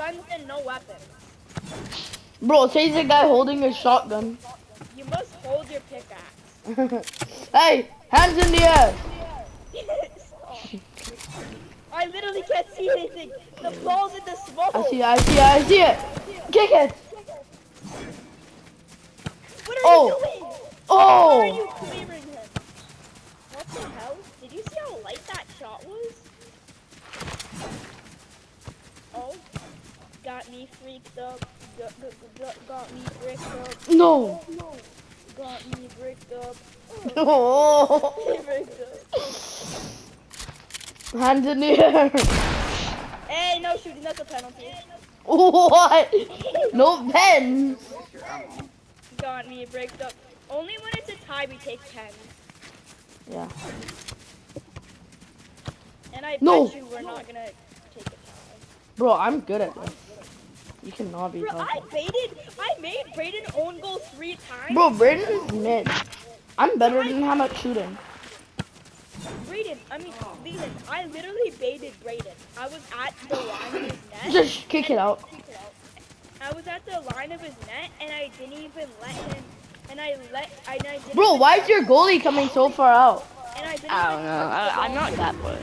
guns and no weapons. Bro, says the guy holding a shotgun. You must hold your pickaxe. hey, hands in the air. I literally can't see anything. The ball's in the smoke. I see it, I see it, I see it. Kick it. What are Oh. you doing? Oh. How are you Oh. clearing him? What the hell? Did you see how light that shot was? Oh, got me freaked up. Got, got, got, me bricked up. No. no. Got me bricked up. Oh. bricked up. Hands in the air. Hey, no shooting. That's a penalty. What? No pens. Got me bricked up. Only when it's a tie we take pens. Yeah. And I No. bet you we're not gonna take a tie. Bro, I'm good at this. You cannot be Bro, I baited. I made Brayden own goal three times. Bro, Brandon is mid. I'm better than him at shooting. Brayden, I mean, Leland, I literally baited Brayden. I was at the line of his net. Just kick it out. I was at the line of his net, and I didn't even let him. And I let. I, I didn't Bro, why is your goalie coming so far out? And I didn't I don't know. I, I'm not that good.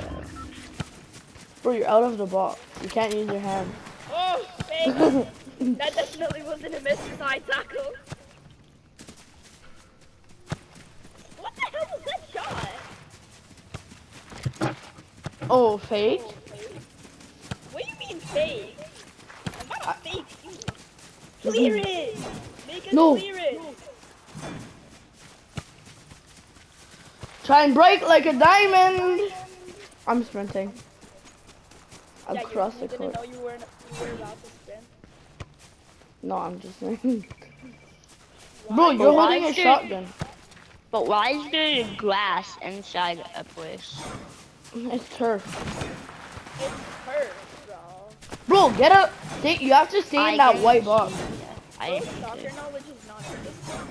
Bro, you're out of the box. You can't use your hand. Oh, thanks. that definitely wasn't a missed side tackle. What the hell was that shot? Oh, oh, fake? What do you mean fake? I'm not a fake. Mm-hmm. Clear it. Make us No. clear it. Try and break like a diamond. I'm sprinting. Yeah, Across you, the you didn't court. know you were, you were about to sprint. No, I'm just saying. Bro, you're But holding a there- shotgun. But why is there grass inside a place? It's turf. It's her, bro. Bro, get up. Stay, you have to stay in that white see box. that. I Bro, didn't see soccer knowledge is not existing.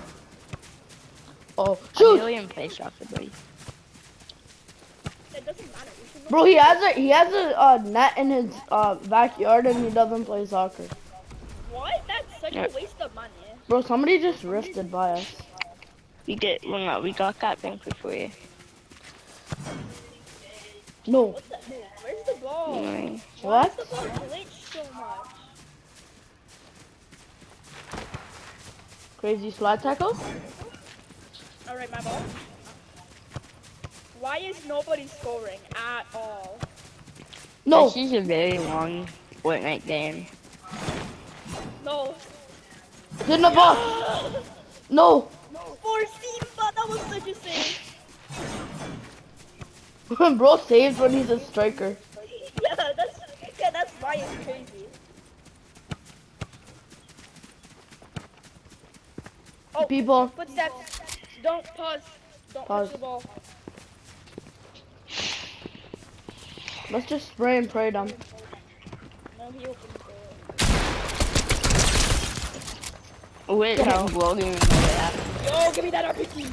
Oh, I shoot. really didn't play soccer, buddy. It doesn't matter. We can Bro, he has a he has a uh, net in his uh, backyard and he doesn't play soccer. What? That's such Yeah. a waste of money. Bro, somebody just rifted by us. We get well, no, we got that banquet for you. No. What the? Where's the ball? Anyway, Why What? is the ball so? Crazy slide tackle? Alright, my ball. Why is nobody scoring at all? No. This is a very long Fortnite game. No. It's in the box. No. For Simba, that was such a save. Bro saves when he's a striker. yeah, that's yeah, that's why it's crazy. Oh, People. footsteps. Don't pause. Don't Pause. push the ball. Let's just spray and pray them. No, he opened the door. Wait, Yeah. I'm blogging in the way Yo, give me that RPG.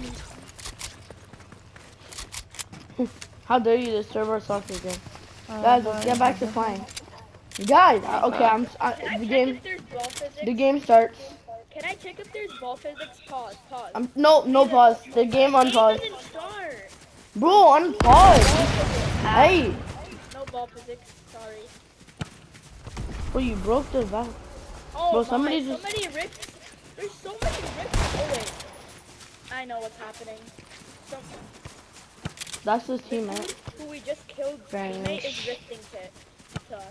How dare you disturb our soccer game? Guys, let's get back to playing. Guys, uh, okay, I'm. Can I, I the game. if there's ball physics? The game starts. Can I check if there's ball physics? Pause. Pause. I'm no no pause. The game Game unpause. start. Bro, unpause. Hey, No ball physics. Sorry. bro, you broke the valve. Oh Bro, my, somebody just- somebody ripped. There's so many rips. Oh wait. I know what's happening. Some, That's his teammate. who we just killed Very teammate nice. is rifting to, to us.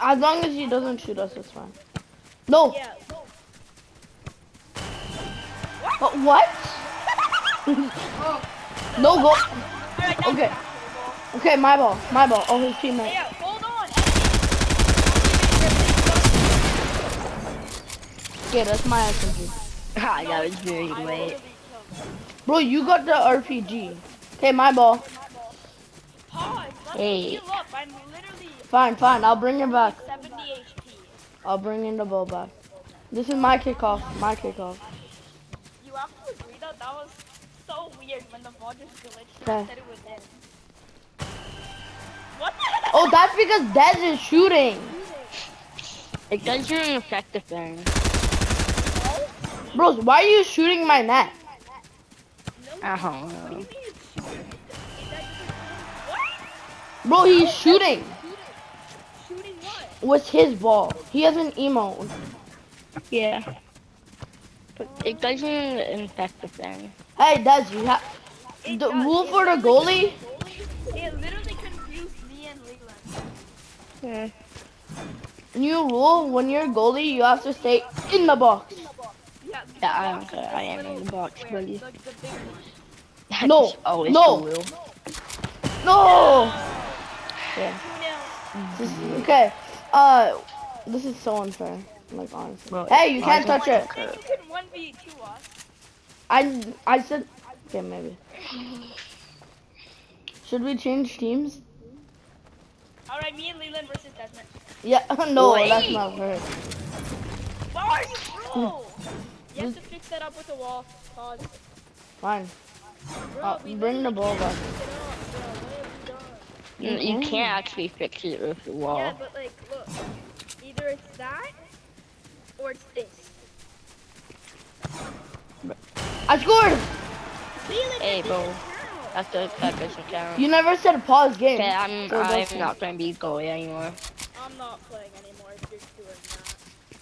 As long as he doesn't shoot us, it's fine. No. Yeah. But what? no go. Alright, now Okay. Okay, my ball. My ball. Oh, his teammate. Yeah, hold on. Okay, that's my SMG. Ah, that was very late. Bro, you got the RPG. Okay, my ball. Hey. me heal up. I'm literally Fine, fine. I'll bring it back. I'll bring in the ball back. This is my kickoff. My kickoff. You have to agree that that was so weird when the ball just glitched and said it was in. What the hell? Oh, that's because Dez is shooting. It doesn't affect the thing. Bros, why are you shooting my net? I don't know. you mean it's shooting? Is that just what? Bro, he's shooting Shooting what? with his ball. He has an emote. Yeah. But it doesn't infect the thing. Hey, Des, you have the rule for the literally- goalie. Yeah. New rule: when you're goalie, you have to stay in the box. Yeah, Yeah, I don't care. I am in the box, buddy. the- the big one. That's No, no. No. Yeah. Is- okay. Uh, this is so unfair. Like honestly. Bro, Hey, you can't touch it. You can one v two us. I I said. Okay, maybe. Should we change teams? All right, me and Leland versus Desmond. Yeah. no, Wait. that's not fair. Why are you bro? You have to fix that up with the wall. Pause. Fine. Bro, Uh, bring the ball back. fix it up, bro. What have you? Mm, You Mhm. can't actually fix it with the wall. Yeah, but like, look. Either it's that, or it's this. I scored. Leland, Hey, that bro. Doesn't count. That's the, that doesn't count. You never said pause game. Okay, I'm, so I'm doesn't. not gonna be goalie anymore. I'm not playing anymore if you're doing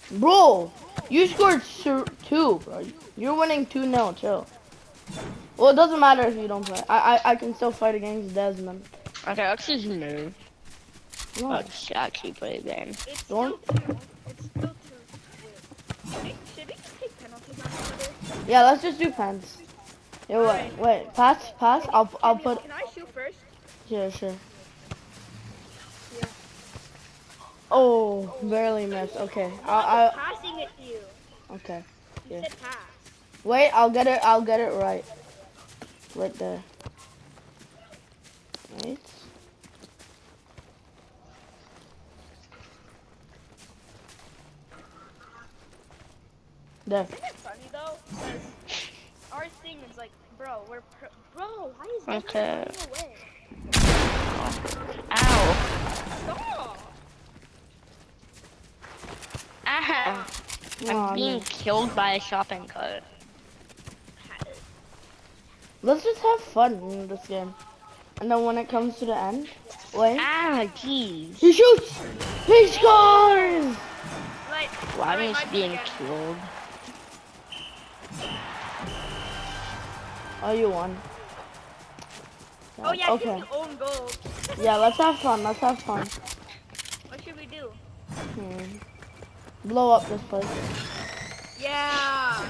that. Bro, you scored two, bro. You're winning 2 0 chill. Well, it doesn't matter if you don't play. I I, I can still fight against Desmond. Okay, let's just move. No. Let's actually play a game. It's Don't- still two. It's still two. Wait, should we just take penalties on each other? Yeah, let's just do pens. Yeah, wait, wait. Pass, pass. I'll I'll put. Can I shoot first? Yeah, sure. Yeah. Oh, barely missed. Okay. No, I'm I, passing it to you. Okay. You Yeah. said pass. Wait, I'll get it. I'll get it right. Right there. Right. There. Isn't it funny though? Because our thing is like, bro, we're pro- bro. Why is this Okay. away? Ow. Stop! Ow. I'm Aw, being man. killed by a shopping cart. Let's just have fun in this game. And then when it comes to the end, wait. Ah, jeez. He shoots! He scores! Like, Why alright, am I turn being again. killed? Oh, you won. Oh yeah, Okay. own goal. Yeah, let's have fun. Let's have fun. What should we do? Hmm. Blow up this place. Yeah.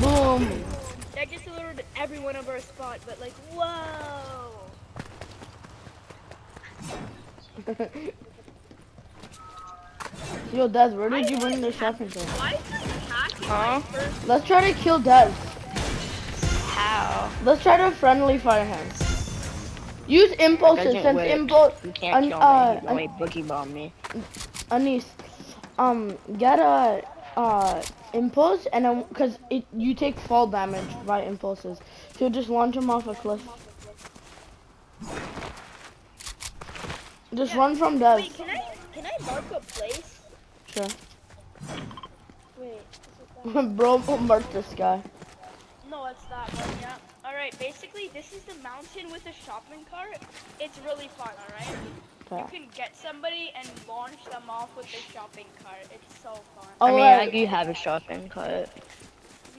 Whoa. Boom. That just alerted everyone of our spot, but like, whoa. Yo, Des, where did you bring the shotgun from? Why is Huh? Let's try to kill Des. How? Let's try to friendly fire him. Use impulses Doesn't since work. impulse. You can't An- kill uh, me. You only boogie bomb me. Anis, um, get a uh impulse and then because it you take fall damage by impulses, so just launch him off a cliff. Just Yeah. run from Des. Wait, can I can I mark a place? Sure. Wait. is it Bro, mark this guy. No, it's that one. Yeah. All right. Basically, this is the mountain with a shopping cart. It's really fun. All right. Okay. You can get somebody and launch them off with the shopping cart. It's so fun. Oh, I mean, Alright. I do have a shopping cart.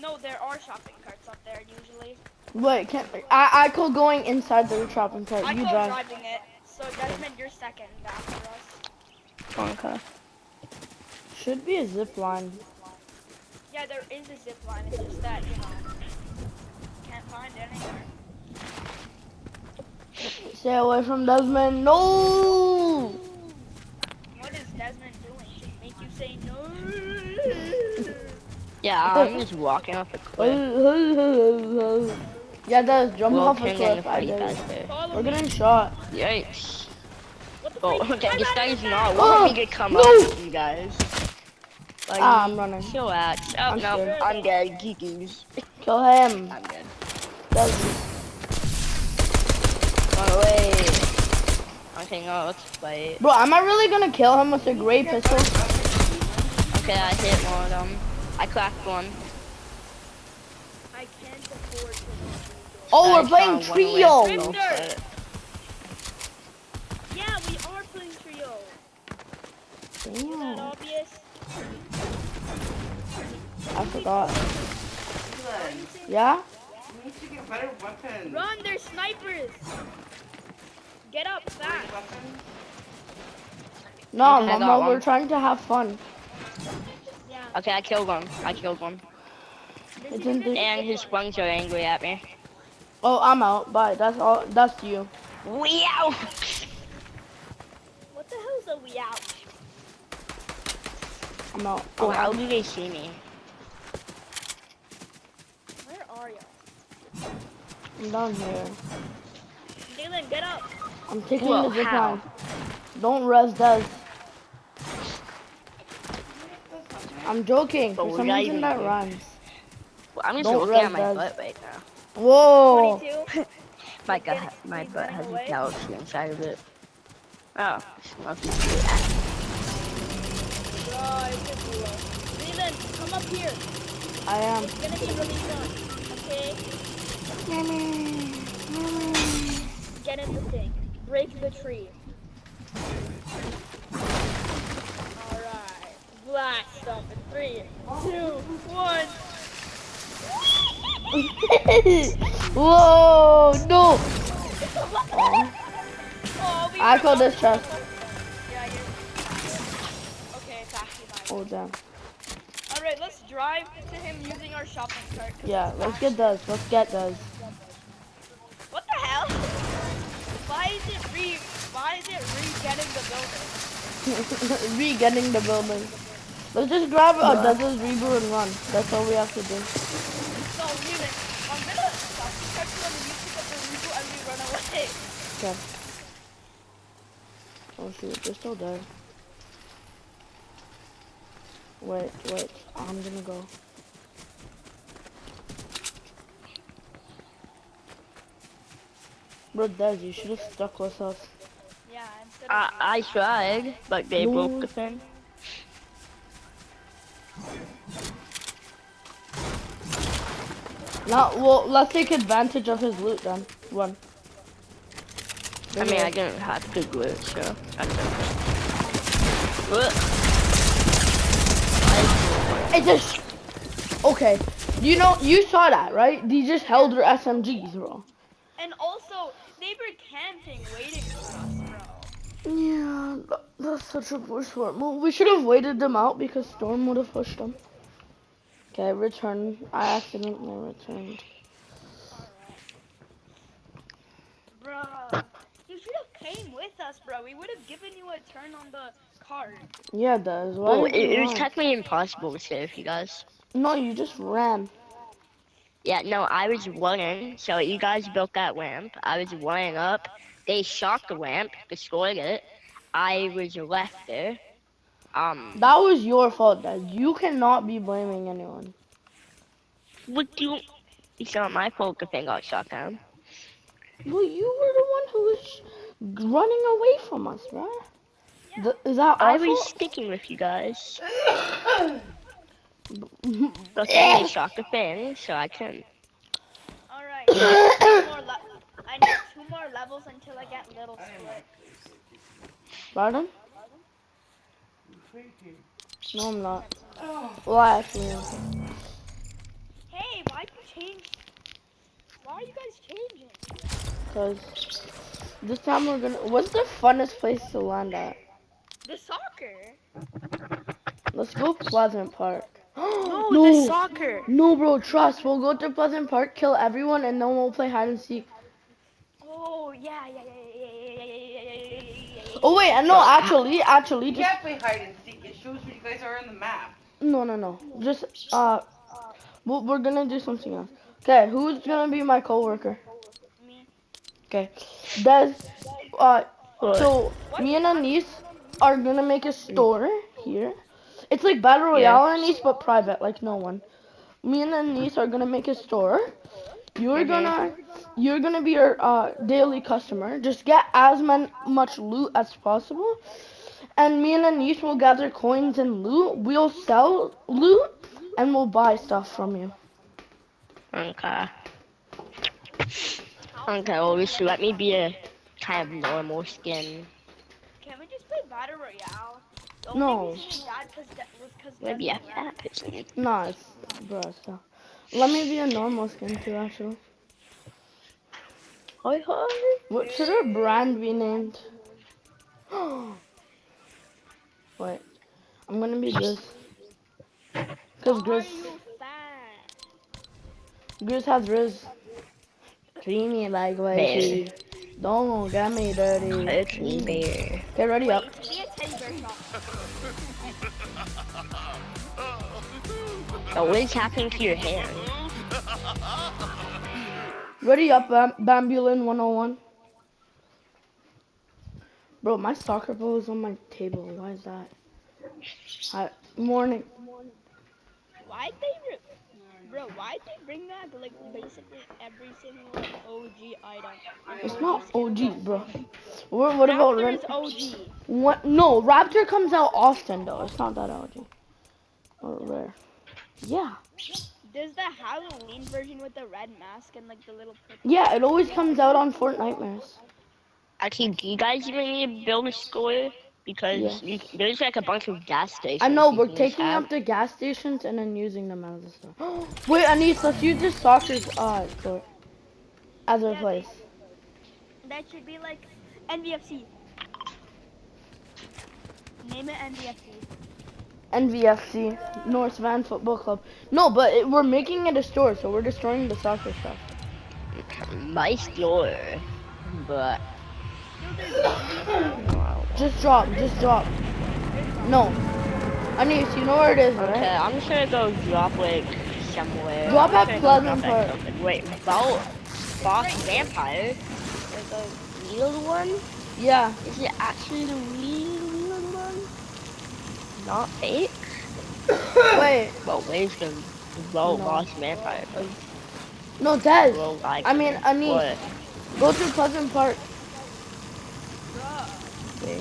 No, there are shopping carts up there usually. Wait, can't, I? I call going inside the shopping cart. I You go drive. driving it. So Desmond, you're second after us. Okay. Should be a zip line. Yeah, there is a zip line. It's just that you know can't find anywhere. Stay away from Desmond. No. What is Desmond doing to make you say no? Yeah, I'm just walking off a cliff. yeah, Des, jump Well, off a can't get in a cliff. I fight dare you. faster. Follow We're me. getting shot. Yikes. What the Oh, okay, this out of guy's the not back. Oh, letting me come no. up you guys. Like, Ah, I'm running. Chill out. Oh, I'm no, scared. I'm dead. Geekies. Kill him. I'm dead. Des. Oh, Okay, no, let's fight. Bro, am I really gonna kill him with a gray pistol? Okay, I hit one of them. I cracked one. I can't afford to Oh, we're playing found one way trio. to go Drifter. for it. this. Yeah, we are playing trio. Is that obvious? I forgot. Yeah? you need to get better weapons. Run, there's snipers. Get up Great fast. weapons. No, Okay, Mama, we're trying to have fun. Yeah. Okay, I killed one. I killed one. This It's is in gonna the- be And his one. are angry at me. Oh, I'm out. Bye. That's all. That's you. We out. What the hell's a we out? I'm out. Oh, I'm how out. do they see me? Where are you? I'm down here. Dylan, get up. I'm taking Whoa, the zip how? line. Don't res Des. I'm joking. But For some reason that here. rhymes. Well, I'm just Don't looking at my Des. butt right now. Whoa. 22. My, God, my butt has away. a galaxy inside of it. Oh, smoky. Bro, it's just you. Dylan, come up here. I am. It's gonna be really fun. Okay? Get in the thing. Break the tree. Alright. Blast off in three, two, one. Whoa, no. Oh, we I call this up. chest. Yeah. Okay, it's actually mine. Oh, damn. Alright, let's drive to him using our shopping cart. Yeah, let's get those. Let's get those. Why is it re... Why is it re-getting the building? Re-getting the building. Let's just grab a Douglas reboot and run. That's all we have to do. So, I'm gonna shopping cart you and you pick up the reboot and we run away. Okay. Oh shoot, they're still there. Wait, wait. I'm gonna go. Bro, Des, you should have stuck with us. Yeah, instead of... I, I tried, but they No. broke the thing. Now, well, let's take advantage of his loot then. Run. I mean, I didn't have to do it, so I don't It just. Okay. You know, you saw that, right? They just held their SMGs, bro. And also, they were camping, waiting for us, bro. Yeah, tha- that's such a poor sport move. We should have waited them out because Storm would have pushed them. Okay, return. I accidentally returned. Bro, you should have came with us, bro. We would have given you a turn on the cart. Yeah, it does. Why Well, it, it was technically impossible to save you guys. No, you just ran. Yeah, no, I was running, so you guys built that ramp. I was running up. They shot the ramp, destroyed it. I was left there. Um, That was your fault, Dad. You cannot be blaming anyone. what do you... It's not my fault the thing got shot down. Well, you were the one who was running away from us, right? Th- is that I was fault? sticking with you guys. But then they shot the thing, so I can't Alright, I need two more le- I need two more levels until I get little split. Pardon? No, I'm not. Well, I actually am. Hey, why you change? Why are you guys changing? Because this time we're gonna. What's the funnest place to land at? The soccer. Let's go Pleasant Park. No, no, the soccer. no, bro, trust. We'll go to Pleasant Park, kill everyone, and then we'll play hide and seek. Oh yeah, yeah, yeah, yeah, yeah, yeah, yeah, yeah, yeah, yeah, yeah, yeah. Oh wait, no, actually, actually, You just can't play hide and seek. It shows where you guys are on the map. no, no, no. Just uh, we're, we're gonna do something else. Okay, who's gonna be my coworker? Me. Okay, Des. Uh, What? so me and Anise are gonna make a store here. It's like battle royale Anise, but private, like no one. Me and Anise are gonna make a store. You're Mhm. gonna you're gonna be our uh, daily customer. Just get as man- much loot as possible, and me and Anish will gather coins and loot. We'll sell loot, and we'll buy stuff from you. Okay. Okay, well, just let me be a kind of normal skin. Can we just play Battle Royale? The No. only reason we died 'cause that was 'cause Maybe a fat person. Nah, it's bruh. So. Let me be a normal skin too, actually. Hi, hi. What should our brand be named? Wait, I'm gonna be Grizz. Cause Why Grizz, are you fat? Grizz has Riz. Treat me like wifey. Don't get me dirty. Okay, bear. Get ready up. Wait, be a teddy bear shop. Oh, what is happening to your hair? Ready up, Bam- Bambulin 101. Bro, my soccer ball is on my table. Why is that? Hi, morning. Why'd they, re- bro? Why'd they bring that like basically every single OG item? It's not OG, bro. What, what about Raptor Ren- is OG. What? No, Raptor comes out often though. It's not that OG. Or rare. Yeah. There's the Halloween version with the red mask and like the little. Yeah, it always comes out on Fortnitemares. Actually, do you guys even need to build a store? Because Yeah. you, there's like a bunch of gas stations. I know, we're taking have. up the gas stations and then using them as a store. Wait, Anis, let's use this soccer's uh court as a Yeah, place. That should be like NVFC. Name it NVFC. NVFC, North Van Football Club. No, but it, we're making it a store, so we're destroying the soccer stuff. my store, but Just drop, just drop. No. Anis, you know where it is, okay, right? I'm just gonna go drop like somewhere. Drop I'm at Pleasant Park. Wait, Bo- Boss Vampire? Like a real one? Yeah. Is it actually the real one? Not fake? Wait. Well, where's the low No. Boss Vampire? No, like I mean, Anis. What? Go to Pleasant Park.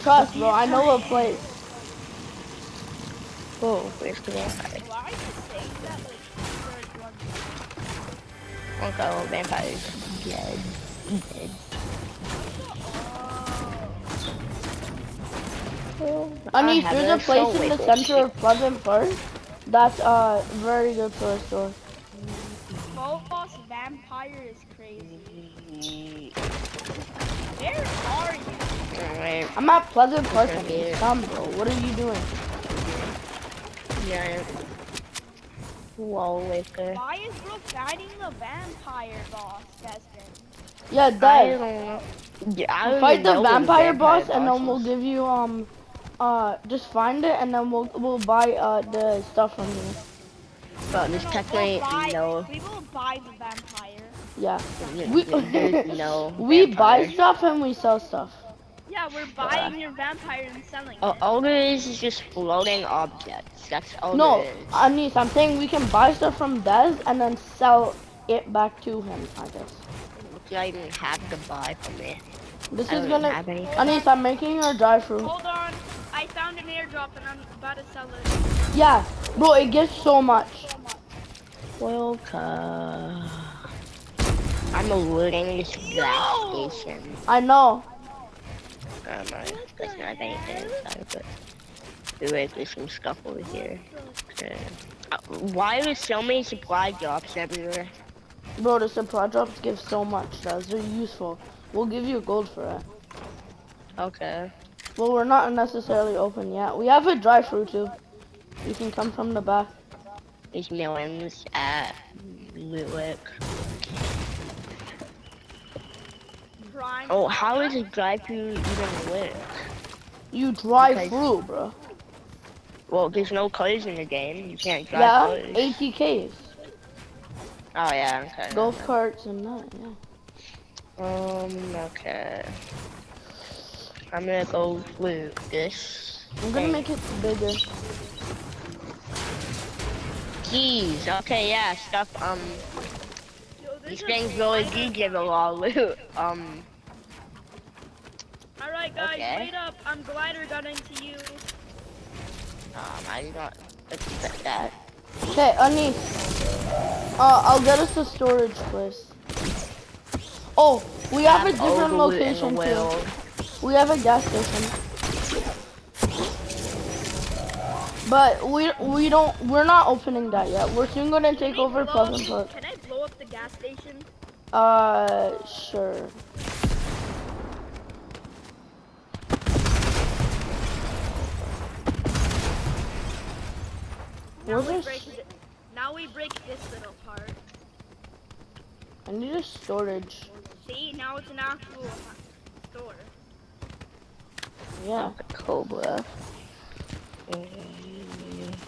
Trust, bro. I know a place. Oh, where's the vampire? Why are you that like? Okay, vampire's dead. Dead. Anis, I there's a place soul in the wiggle. center of Pleasant Park that's uh very good for a store. Boat Boss Vampire is crazy. Where are you? Alright, I'm at Pleasant Park. Okay, Anis. here. Come, bro. What are you doing? yeah. Wall waker. Why is bro fighting the vampire boss, Desmond? Yeah, I don't know. Yeah, I don't Fight even the know where vampire boss, and then we'll give you um uh just find it, and then we'll we'll buy uh the stuff from you. But there's No, technically we'll buy, no. We will buy the vampire. Yeah. there- We no. we buy stuff and we sell stuff. Yeah, we're buying your vampire and selling Oh, it. all there is is just floating objects. That's all No, there is. Anis, I'm saying we can buy stuff from Des and then sell it back to him. I guess. What do I even have to buy from it? This I is gonna. have anything. Anis, I'm making your drive-through. Hold on. I found an airdrop and I'm about to sell it. Yeah, bro, it gives so much. Welcome. I'm looting this gas station. I know. Um, I, that's not anything inside, but wait, there's some stuff over here. Okay. Uh, why are there so many supply drops everywhere? Bro, the supply drops give so much. Those are useful. We'll give you gold for it. Okay. Well, we're not necessarily open yet. We have a drive-through too. You can come from the back. There's millions at Lutwick. Prime. Oh, how is a drive-through even lit? You drive Okay. through, bro. Well, there's no cars in the game. You can't drive Yeah, cars. ATKs, Oh yeah, okay. golf carts, and that. Yeah. Um, okay. I'm gonna go loot this. I'm gonna thing. make it bigger. Keys. Okay, yeah, stuff. Um, Yo, there's These a things really glider do give a lot of loot. Um, Alright guys, Okay. wait up. I'm glider gunning to you. um, I did not expect that. Okay, Anis. Uh, I'll get us a storage place. Oh, we have a Have all different the loot in the location too. We have a gas station. But we we don't we're not opening that yet. We're soon gonna take over blow Pleasant Park. Can I blow up the gas station? Uh, sure. Now Where's we this- break th- Now we break this little part. I need a storage. See, now it's an actual store. Yeah. Cobra.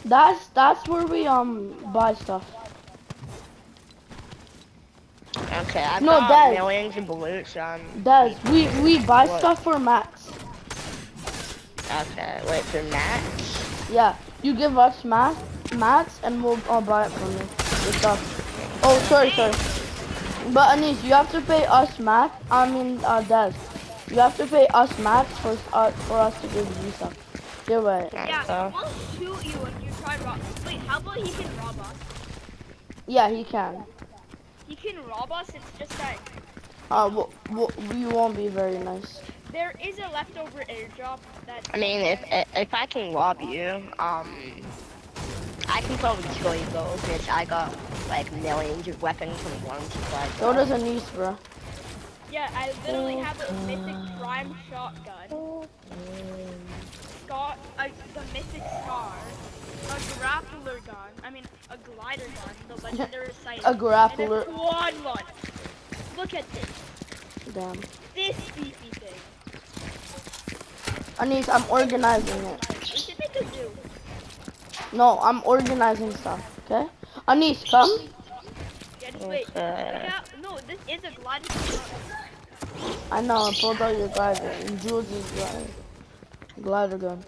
That's that's where we um buy stuff. Okay, I've No, got Dad. millions of balloons. Des, we we buy What? stuff for Max. okay, wait for Max. Yeah, you give us Max, Max, and we'll I'll buy it from you. Stuff. Oh, sorry, sorry. But Anis, you have to pay us Max. I mean, uh, Des, you have to pay us Max for uh, for us to give you stuff. You're right. Yeah, Okay. we'll shoot you if you try rob. Wait, how about he can rob us? Yeah, he can. He can rob us. It's just that Uh, w- w- we won't be very nice. there is a leftover airdrop that. I mean, if if I can rob you, um, I can probably kill you both because I got like millions of weapons from one supply. So drop. does Anis, bro. Yeah, I literally have a mythic prime shotgun. Scott, uh, the mythic scar, a grappler gun. I mean, a glider gun. The legendary sight. A And grappler. a quad one. Look at this. Damn. This beefy thing. Anis, I'm organizing it. We should make a. No, I'm organizing stuff. Okay. Anis, come. Yeah, just wait. Okay. Yeah, no, this is a glider gun. I know. I pulled out your glider and Jules' glider. Glider gun.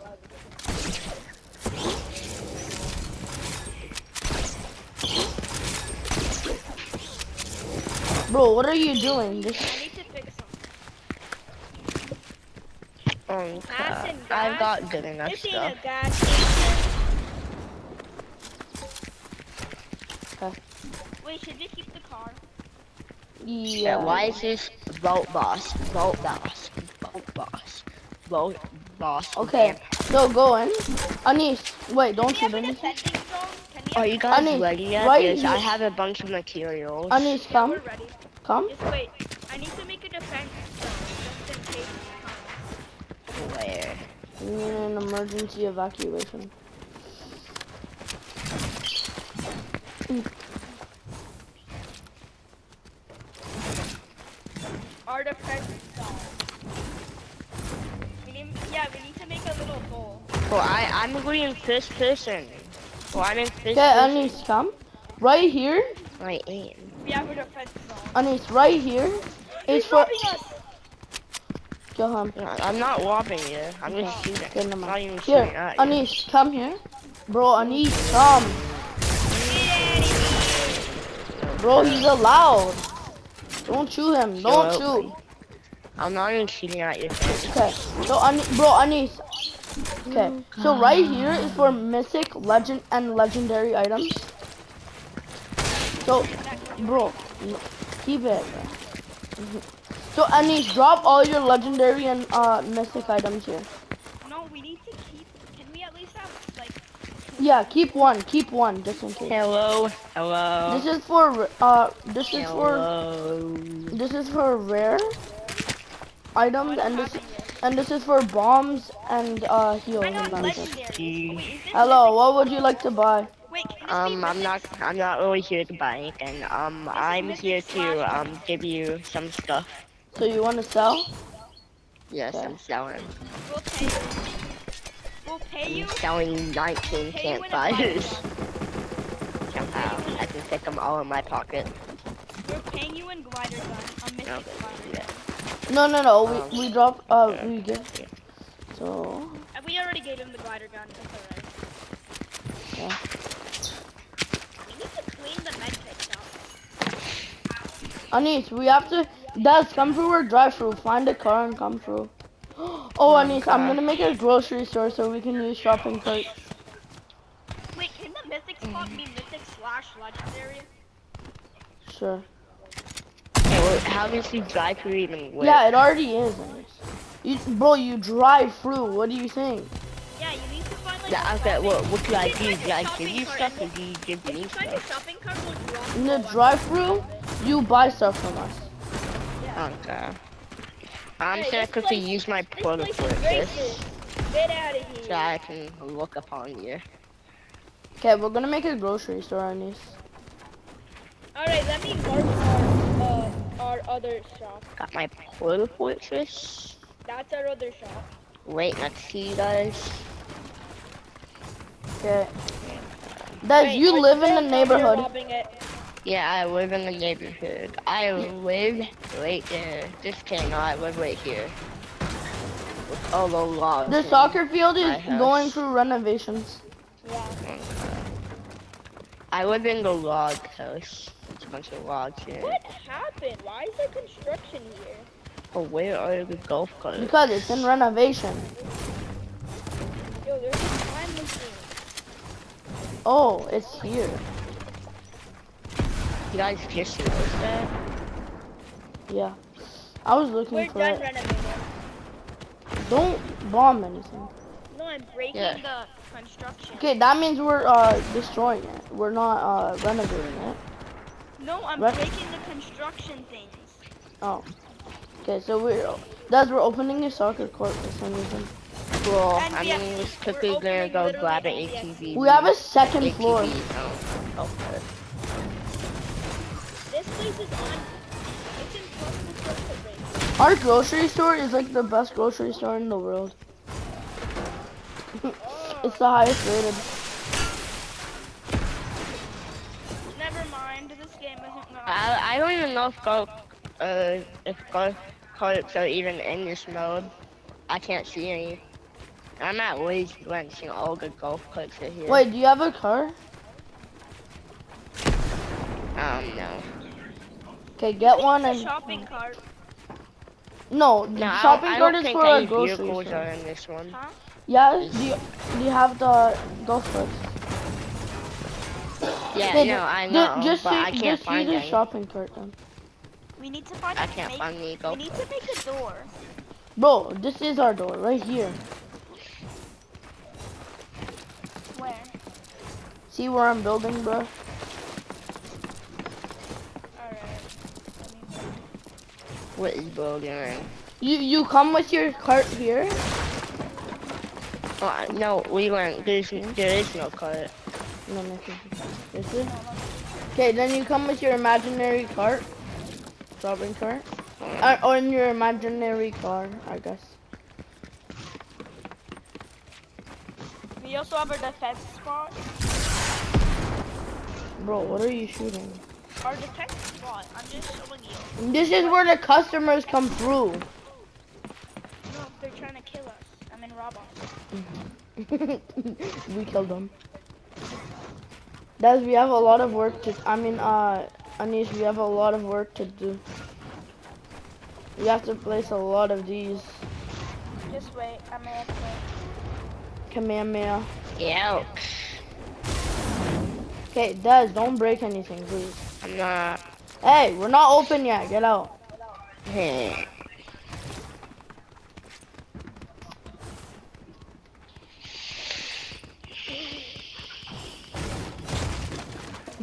Bro, what are you doing? Just I need to fix something. Oh, okay. Gas I've got good enough This ain't stuff. a gas station. Okay. Wait, should we keep the car? Yeah. yeah. Why is this Vault Boss? Vault Boss. Vault Boss. Vault Boss. Okay. So go in. Anis, wait, don't Can shoot we have a anything. defending zone? Can we Are have you a- guys Anis, ready yet? right Because I have a bunch of materials. Anis, Yeah, come. we're ready. Come. Just wait. I need to make a defense zone just in case it comes. Where? We need an emergency evacuation. I, I'm going in first person. Well, I'm in first Okay, person. Anis, come. Right here, I am. We have a defense zone. Anis, right here. He's for. robbing us! Kill him. No, I'm not robbing you. I'm just oh, shooting. Okay, never I'm not mind. even shooting Here, at you. Anis, come here. Bro, Anis, come. Bro, he's allowed. Don't shoot him. Don't Shut shoot. I'm not even shooting at you. Okay. So, Anis, bro, Anis. Okay. So right here is for mythic, legend, and legendary items. So, bro, keep it. So, Anis, drop all your legendary and uh, mythic items here. No, we need to keep. Can we at least have, like. Yeah, keep one. Keep one, just in case. Hello. Hello. This is for uh, this is for Hello. this is for rare items, I and this have it yet. And this is for bombs and uh heals I and got dungeons. legendary. Oh, wait, is this Hello, what would you like to buy? Wait, Um, I'm not. I'm not really here to buy anything. Um, I'm here to um give you some stuff. So you want to sell? Yes, Okay. I'm selling. We'll pay you. We'll pay you. I'm selling 19 Pay you in a campfires. glider Somehow, I can fit them all in my pocket. We're paying you in glider gun. A mythic Okay, glider yeah. Gun. No, no, no. Um, We we drop uh yeah. we give. So Uh, We already gave him the glider gun. It's alright. Yeah. We need to clean the medkit shop. Anis, we have to. Des, come through our drive-through. Find a car and come through. Oh, Anis, I'm gonna make a grocery store so we can use shopping carts. Wait, can the mythic spot be mythic slash legendary? Sure. Hey, well, how does the drive through even work? Yeah, it already is, You, bro, you drive through. What do you think? Yeah, you need to find like. Yeah, a okay, shopping- what, what do I You do? can Do find a I give you stuff or do you give me you find a stuff? shopping cart, In the drive-through, you buy stuff from us. Okay. I'm Hey, just gonna this quickly place- use my portal place is fortress. Get out of so. I can look upon you. Okay, we're gonna make a grocery store, Anis. Alright, let me mark our, other shop. Got my Port-a-Fortress That's our other shop. right next to you guys. Okay. Des, Wait, you live in the neighborhood. Yeah, I live in the neighborhood. I live right there. Just kidding, no, I live right here. With all the logs. The soccer field is going through renovations. Yeah. I live in the log house. It's a bunch of logs here. What happened? Why is there construction here? Oh, where are the golf carts? Because it's in renovation. Yo, there's a time machine. Oh, it's here. You guys just noticed that? Yeah. I was looking We're for done it. renovating. Don't bomb anything. No, I'm breaking Yeah. the construction. Okay, that means we're uh destroying it. We're not uh renovating it. No, I'm What? breaking the construction things. Oh. Okay, so we're that's we're opening a soccer court for some reason. Cool. I'm we have- just we're quickly gonna go literally grab an ATV. We have a second floor. ATV, no. Oh, okay. This place is on. It's impossible for us to break. Our grocery store is like the best grocery store in the world. it's the highest rated. I I don't even know if golf uh if golf carts are even in this mode. I can't see any. I'm at Lazy Links and all the golf carts are here. Wait, do you have a car? Um no. Okay, get one It's a and shopping cart. no, the No, I don't, shopping I cart don't is think for our any grocery vehicles store. are in this one. Huh? Yeah, do you, do you have the golf carts? Yeah, Okay, no, I ju- know, just but see, I can't just see find the shopping cart then. We need to find. I a- can't make, find any We need to make a door. Bro, this is our door right here. Where? See where I'm building, bro? Alright. What is building? You you come with your cart here. Oh, I- no, we went. There's there is no cart. No, no, this is. Okay, then you come with your imaginary cart, shopping cart, uh, or in your imaginary car, I guess. We also have a defense spot. Bro, what are you shooting? Our defense spot. I'm just showing you. This is where the customers come through. No, they're trying to kill us. I mean, rob us. we killed them. Guys, we have a lot of work to. I mean, uh, Anish, we have a lot of work to do. We have to place a lot of these Just wait. I'm gonna have to. Kamehameha. Yeah, Okay, Des, don't break anything, please. I'm not. Hey, we're not open yet. Get out. Hey.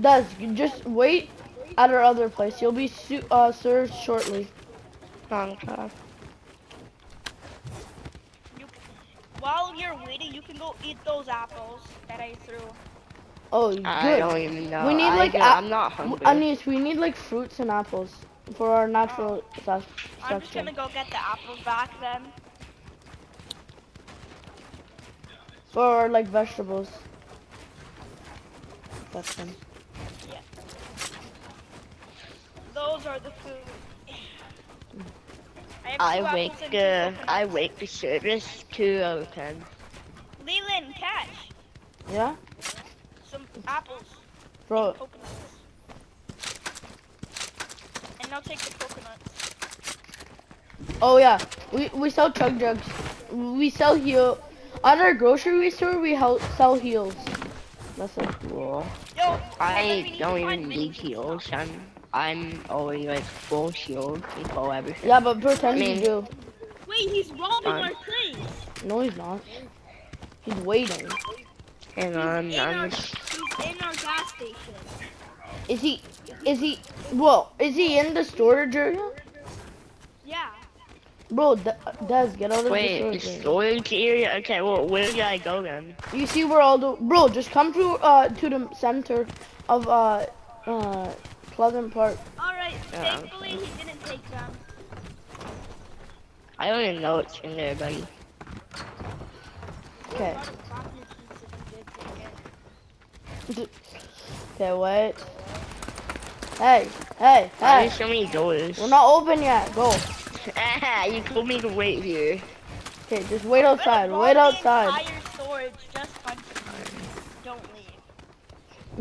Des, you just wait at our other place. You'll be su- uh, served shortly. Okay. You, while you're waiting, you can go eat those apples that I threw. Oh, good. I don't even know. We need, I like, don't- a- I'm not hungry. Anish, we need like fruits and apples for our natural sec- I'm just gonna go get the apples back then. For like vegetables. Section. Those are the food. I, I wake the uh, coconuts. I wake the service two out of ten. Leland, catch Yeah, some apples, bro. And I'll take the coconuts. Oh yeah, we we sell chug jugs. We sell heal. At our grocery store, we hel- sell heals. That's it. Cool. Yo, and then we I don't even need and heals. I'm I'm already like full shield, full everything. Yeah, but pretend I mean- you do. Wait, he's robbing Fine. our place. No, he's not. He's waiting. Hang He's on, in I'm he's in our gas station. Is he? Is he? Well, is he in the storage area? Yeah. Bro, D- Des, get out of wait, the the storage area. storage area. Okay, well, where did I go then? You see where all the bro? Just come to uh to the center of uh uh Pleasant Park. Alright, Yeah, thankfully he didn't take them. I don't even know what's in there, buddy. Okay. I'd have dropped your keys if he did take it. Okay, wait. Hey, hey, Why hey. there's so many doors? We're not open yet. Go. Ah, you told me to wait here. Okay, just wait outside. Wait outside. storage, just. Don't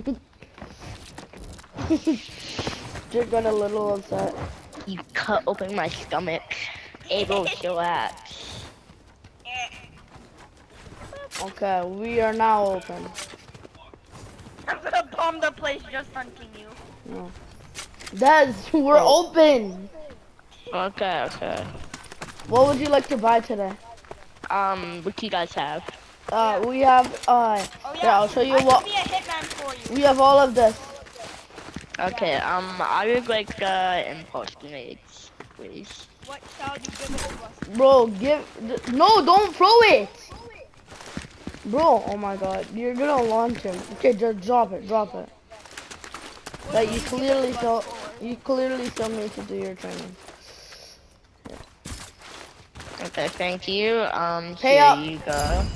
leave. Just got a little upset. You cut open my stomach. Able chillax. Okay, we are now open. I'm gonna bomb the place just hunting you. No. Des, we're Oh. open. Okay, okay. What would you like to buy today? Um, what do you guys have? Uh, we have uh, Oh yeah, I'll show you I what can be a hitman for you. we have. All of this. Okay, um, I would like uh impulse grenades, please. What shall you give it to us? Bro, give th- no, don't throw it. Bro, oh my god, you're gonna launch him. Okay, just drop it, drop it. What Like you clearly it to still, us for? you clearly still me to do your training. Okay, thank you. Um, Pay here up. you go.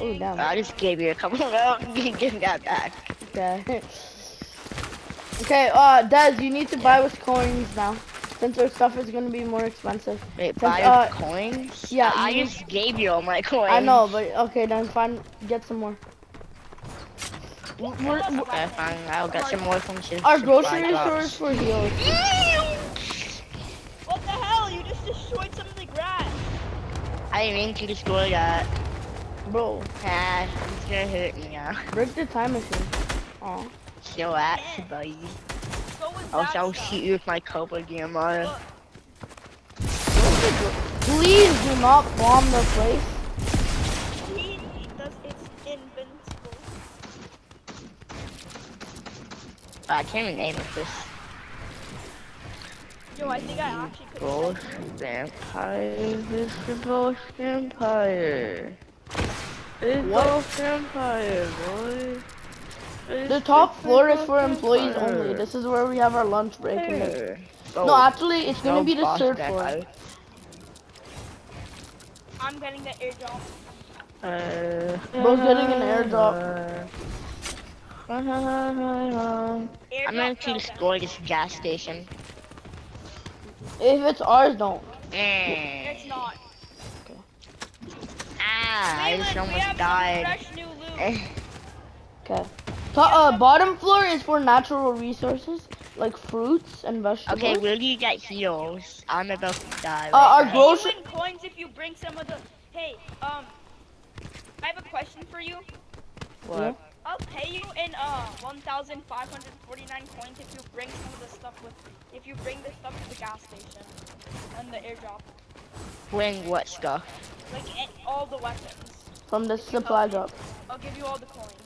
Oh damn. I just gave you a couple of give that back. Okay. okay, uh, Des, you need to buy with coins now, since our stuff is gonna be more expensive. Wait, Since, buy uh, coins? yeah, I you- just gave you all my coins. I know, but okay, then find get some more. We're- we're- Okay, fine. I'll get some more from Sis- our grocery drops. store is for heals. What the hell? You just destroyed some of the grass. I didn't mean to destroy that. Bro, Ah, it's gonna hurt me now. break the time machine. Aw. Chillax, buddy. So Else I'll shoot you with my Cobra Gamma. Look, Please do not bomb the place. he does it's invincible. I can't even aim at this. Yo, I think I actually could Ghost Vampire, Mr. Ghost Vampire. It's What? Ghost Vampire, boy. The top floor is for employees only. This is where we have our lunch break. And then- no, actually, it's gonna No be the third vampire. floor. I'm getting the airdrop. Uh, Bro's getting an airdrop. I'm Airdrop gonna to fell destroy this gas station. If it's ours, don't. Eh. It's not. Ah, I just Leland, almost died. fresh new loot. Eh. Okay. To- uh, bottom floor is for natural resources like fruits and vegetables. Okay, where do you get heals? I'm about to die. Uh, our right grocery. you coins if you bring some of the. Hey, um, I have a question for you. now. What? I'll pay you in uh 1,549 coins if you bring some of the stuff with. If you bring the stuff to the gas station and the airdrop, Bring what stuff? like all the weapons. From the supply drop. I'll give you all the coins.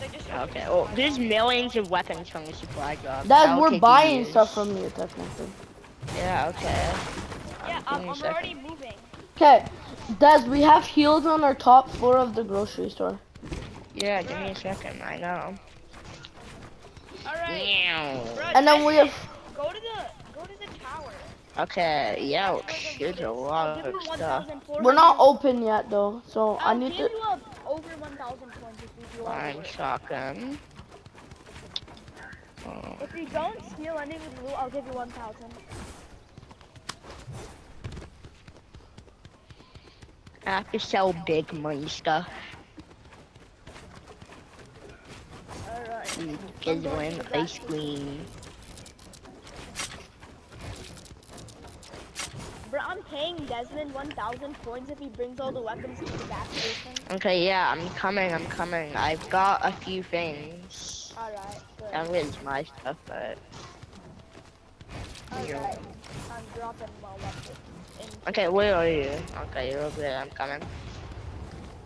'Cause Okay, well, there's millions of weapons from the supply drop. Dad, I'll we're buying these. stuff from you technically. Yeah, okay. Yeah, Give I'm, me a I'm already moving. Okay, Des, we have heels on our top floor of the grocery store. Yeah, give me a second, I know. All right. Meow. Bro, And then we Jesse, have Go to the go to the tower. Okay, yeah, That's where the there's a lot of stuff. we're not open yet though, so I I'll need give to. Over 1,000 coins if you do all shotgun. Oh, If you don't steal any of the loot, I'll give you 1,000. I have to sell big money stuff. Alright. Gizzlin ice cream. Paying Desmond 1,000 coins if he brings all the weapons to the gas station? Okay, yeah, I'm coming, I'm coming. I've got a few things. Alright, good. That was my stuff, but... Alright, I'm dropping my weapons. in- Okay, where are you? Okay, you're over there, I'm coming.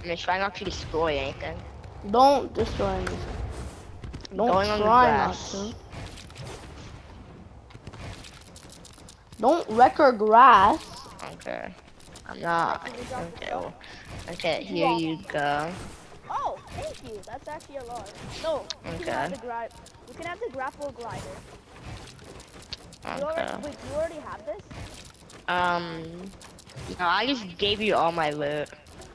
I'm just trying not to destroy anything. Don't destroy anything. Don't Going on the try not to. Don't wreck our grass. Okay. I'm not. Can you drop the Okay, well, okay, here you go. Oh, thank you. That's actually a lot. No, we can have Okay. the gra- we can have the grapple glider. You Okay. already, wait, you already have this? Um, no, I just gave you all my loot.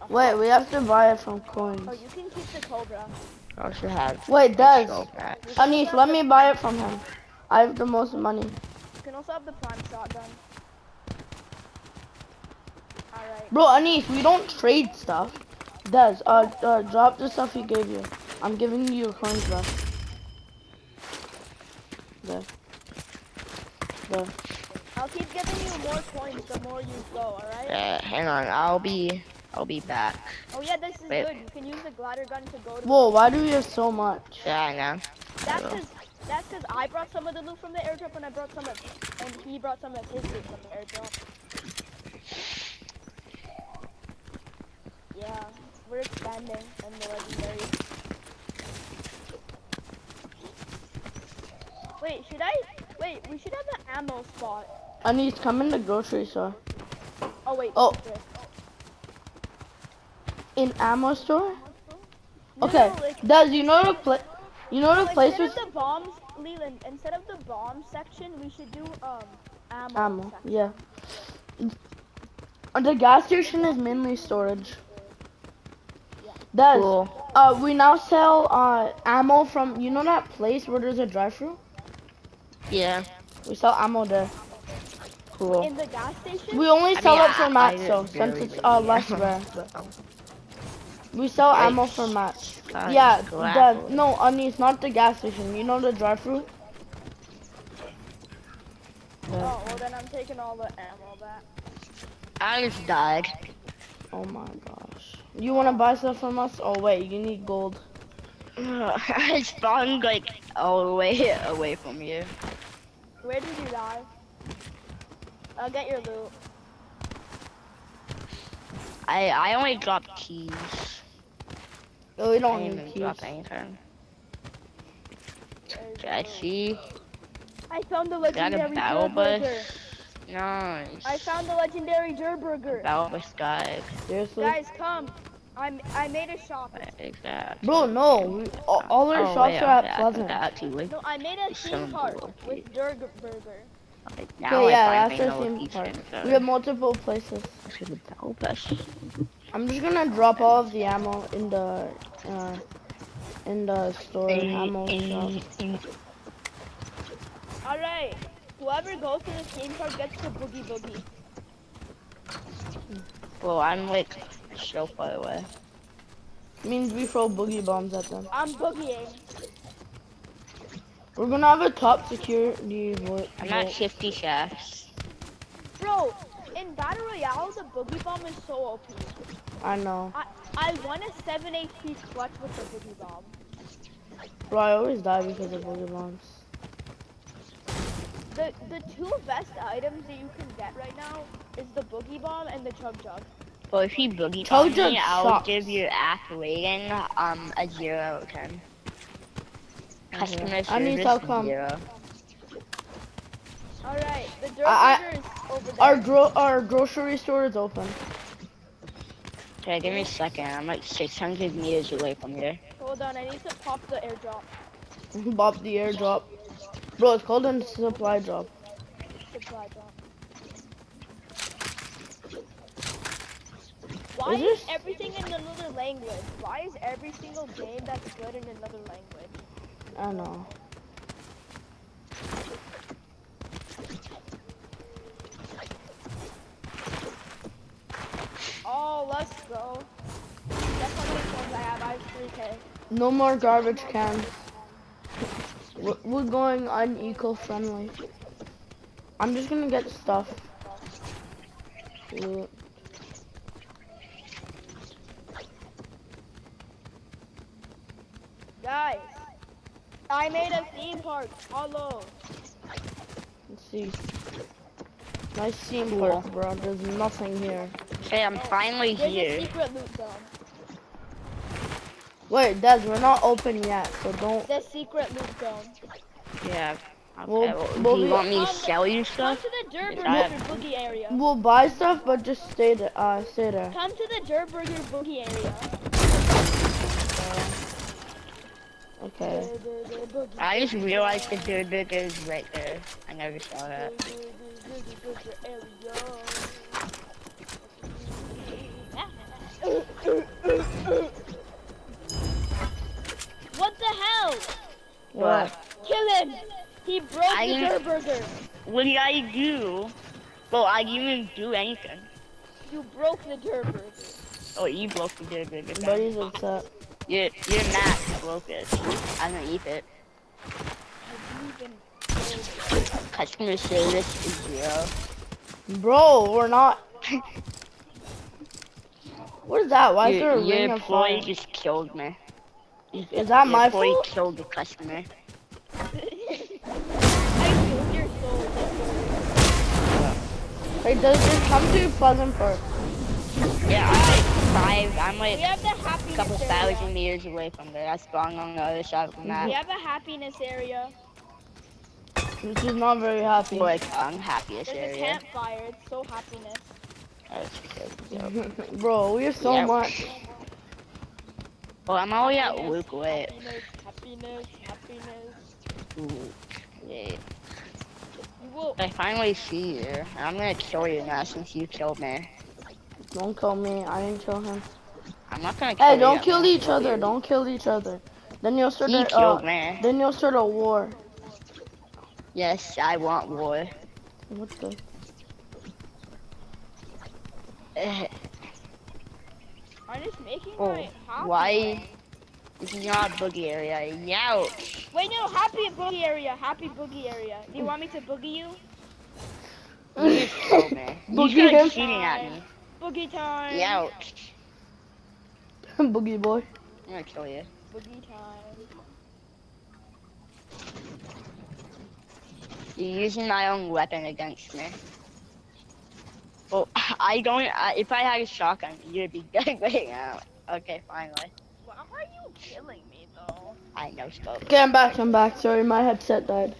Wait, we have to buy it from coins. Oh, you can keep the cobra. I also have. Wait, Des. Show that. You can Anis, also let me buy it from him. I have the most money. You can also have the prime shotgun. Alright. Bro, Anis, we don't trade stuff. Des, uh, uh, drop the stuff he gave you. I'm giving you your coins back. There. There. I'll keep giving you more coins the more you go, alright? Uh, hang on, I'll be, I'll be back. Oh yeah, this is Wait. good. You can use the glider gun to go to Whoa, why do we have so much? Yeah, I know. That's will. That's cause I brought some of the loot from the airdrop and I brought some of and he brought some of his loot from the airdrop. Yeah, we're expanding and the legendary. Wait, should I? Wait, we should have an ammo spot. Anis, come in the grocery store. Oh wait. Oh. In ammo store? No, Okay. like, Des, you know the pla- you know what no, place instead with of the bombs, Leland. Instead of the bomb section, we should do um ammo. ammo. section. Yeah. The gas station is mainly storage. Des, Cool. uh, we now sell uh ammo from you know that place where there's a drive-through. Yeah. We sell ammo there. Cool. In the gas station. We only I sell mean, it for I- mats I since it's uh need less ammo. rare. We sell Wait. ammo for mats. Guys, Yeah, grapple. the, no, Anis, not the gas station. You know the drive-through. Oh, well then I'm taking all the ammo back. I just died. Oh my gosh. You wanna buy stuff from us? Oh wait, you need gold. I spawned like all the way away from you. Where did you die? I'll get your loot. I I only dropped keys. Oh, we don't didn't need even keys. drop anything. There's Okay, I no- see. I found the Got a legendary battle. Durrr Burger. Nice. I found the legendary Durrr Burger. battle bus guy. Seriously? Guys, come. I'm I made a shop. Exactly. Bro, no. We, all, oh, all our Oh, shops wait, are at I Pleasant. forgot to wait. No, I made a Some theme park with Durrr Burger. Okay, now Okay, yeah, I that's finally our know theme park. We have multiple places. This is a battle bus. I'm just gonna drop all of the ammo in the uh in the store ammo shop. All right. Whoever goes to the theme park gets the boogie boogie. Well, I'm like so far away. Means we throw boogie bombs at them. I'm boogieing. We're gonna have a top security vote. I'm at 50 shafts. Bro, in Battle Royale, the boogie bomb is so OP. I know. I, I won a 7 HP clutch with the boogie bomb. Bro, I always die because of boogie bombs. The the two best items that you can get right now is the boogie bomb and the chug jug. Well, if you boogie Told bomb me, you I'll sucks. give your app rating um a zero out of ten. Customer I need service how come. zero. All right, the dirt I- burger is over there. Our gro our grocery store is open. Okay, give me a second. I'm like 600 meters away from here. Hold on, I need to pop the airdrop. pop the airdrop. Bro, it's called a supply drop. Supply drop. Why Is is, everything in another language? Why is every single game that's good in another language? I don't know. Let's go. That's how many coins I have. I have 3k. No more garbage cans. We're, we're going uneco-friendly. I'm just gonna get stuff. Loot. Guys, I made a theme park. Hello. Let's see. Nice theme park, bro. There's nothing here. Hey, I'm finally There's a here. secret loot zone. Wait, Des, we're not open yet, so don't. The secret loot zone. Yeah. Okay, We'll- well, we'll do you be- want me to Come- sell you Come stuff? to the Durrr Burger I- Boogie area. We'll buy stuff, but just stay there. Uh, stay there. Come to the Durrr Burger Boogie area. Okay. Durrr Burger Boogie. I just realized the Dirt Burger is right there. I never saw that. What the hell? What? Kill him! He broke I the didn't- Durrr Burger. What did I do? Well, I didn't even do anything. You broke the burger. Oh, you broke the Dirt Burger. then. Buddy's upset. Your, your Mac broke it. I'm gonna eat it. I didn't even Customer service is zero. Bro, we're not. What is that? Why is there a your ring of fire? employee just killed me. Is that Your my employee fault? killed the customer. I killed your soul. Hey, does this come to Pleasant Park? Yeah, I'm like five. I'm We like have the a happiness couple area. thousand meters away from there. That's gone on the other side of the We map. have a happiness area. Which is not very happy. Like unhappiest There's a campfire. It's so happiness. That's good. Bro, we have so Yeah. much. Well, I'm already at Luke Wait. Happiness, happiness, happiness. Ooh, yeah. You. I finally see you. I'm gonna kill you now since you killed me. Don't kill me. I didn't kill him. I'm not gonna kill Hey, you. don't I'm kill gonna each other. you. Don't kill each other. Then you'll start He a, killed uh, me. then you'll start a war. Yes, I want war. What the? I'm just making Oh, my happy. why? This is not a boogie area. Youch. Wait, no, happy boogie area. Happy boogie area. Do you want me to boogie you? You just killed me. You Boogie started him. shooting at me. Boogie time. Youch. Boogie boy. I'm gonna kill you. Boogie time. You're using my own weapon against me. Well, I don't. I, if I had a shotgun, you'd be dead right now. Okay, finally. Why are you killing me though? I know stuff. Okay, I'm back. I'm back. Sorry, my headset died.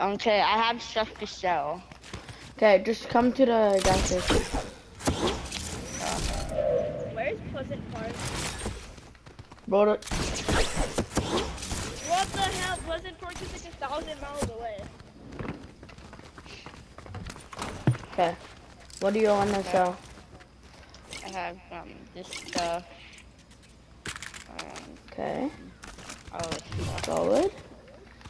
Okay, I have stuff to sell. Okay, just come to the gas station. Where's Pleasant Park? Bro, the- What the hell? Pleasant Park is like a thousand miles away. okay. What do you want to sell? I have um this stuff. Um, Okay, oh, solid.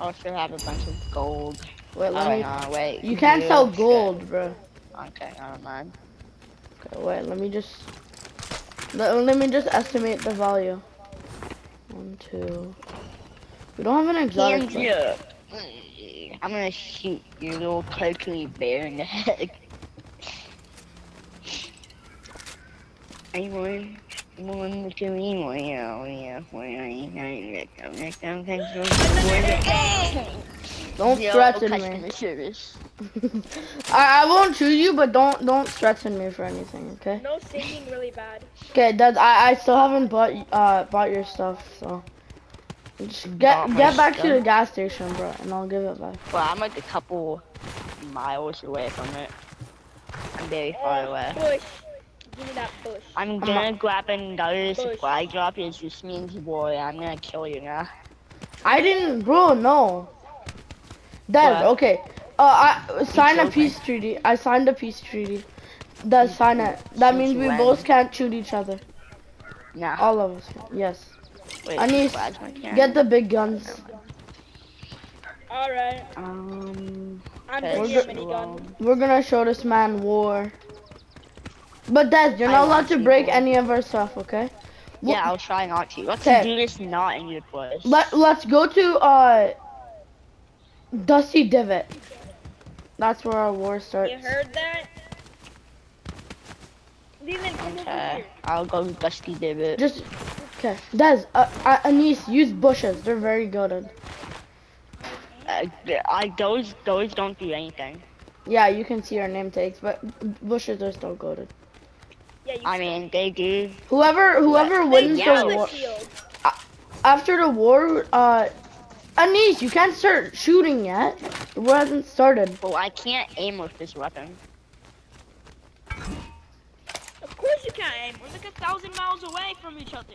I also have a bunch of gold. Wait, Oh, let me. no, wait. You can't sell shit. gold, bro. Okay, never mind. Okay, wait, let me just. Let, let me just estimate the value. One, two. We don't have an exotic. I'm gonna shoot your little coakley bear in the head. Don't Yo, threaten me. I, I won't shoot you, but don't don't threaten me for anything, okay? No singing really bad. Okay, Dad, I, I still haven't bought uh bought your stuff, so just get get back to the gas station, bro, and I'll give it back. Well, I'm like a couple miles away from it. I'm very far Oh, away. Push. Give me that push. I'm gonna grab another Push. supply drop. It just means boy, I'm gonna kill you now. I didn't, bro, no. Dad, What? okay. Uh, I sign a killed peace treaty. I signed a peace treaty. Dad, sign it. That means we when? both can't shoot each other. Nah. All of us. Yes. Wait, I need- plasma. Get the big guns. Alright. Um. I'm We're a minigun. We're gonna show this man war. But Dad, you're I not allowed want to break any of our stuff, okay? Wha- Yeah, I'll try not to. Let's Okay. do this not in your place. Let Let's go to uh Dusty Divot. That's where our war starts. You heard that? Leland, Okay. I'll go Dusty Divot. Just okay. Des, uh, uh, Anise, use bushes. They're very good. At, Uh, I those those don't do anything. yeah, you can see our name tags, but bushes are still good. At. Yeah, you I mean, they do. Whoever whoever They wins yeah, kill the the war shield. after the war, uh, Anise, you can't start shooting yet. The war hasn't started. Well, I can't aim with this weapon. Of course you can't aim. We're like a thousand miles away from each other.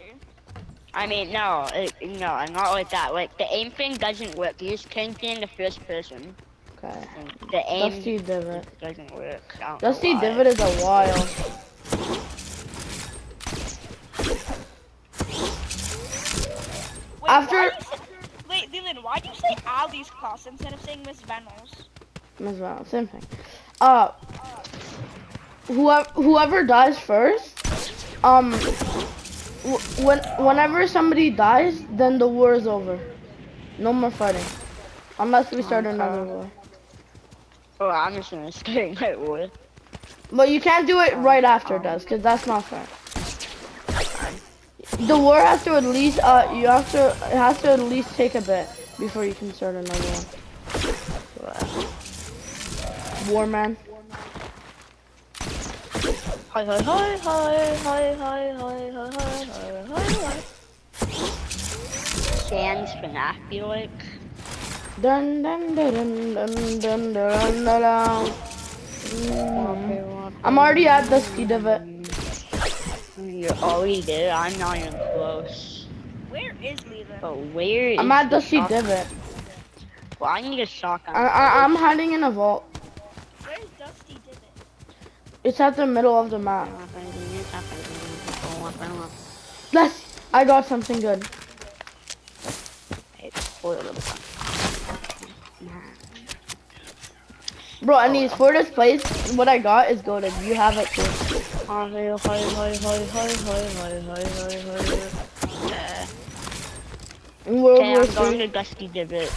I mean, no, it, no, I'm not like that. Like the aim thing doesn't work. You just can't be in the first person. Okay. The aim Dusty Divot. doesn't work. Dusty. Divot is a wild. Wait, After- why you say, wait, Leland, why do you say Ali's class instead of saying Miss Venos? Miss well, same thing. Uh, whoever whoever dies first, um, w- when whenever somebody dies, then the war is over. No more fighting, unless we start another war. Oh, I'm just gonna stay my war. But you can't do it right after it does, cause that's not fair. The war has to at least uh you have to it has to at least take a bit before you can start another one. War man. Hi, hi, hi, hi, hi, hi, hi, hi, hi, hi, hi, hi. Sans FNAF, feel like. Dun dun dun dun dun dun dun dun dun. Mm. I'm already at the speed of it. You're already there. I'm not even close. Where is Leland? But where is I'm at the the speed shotgun? divot. Well, I need a shotgun. I, I I'm hiding in a vault. Where's Dusty Divot? It's at the middle of the map. Yes, I got something good. Bro, I need for this place. What I got is golden. You have it too. In World Okay, I'm going to Dusty Divot.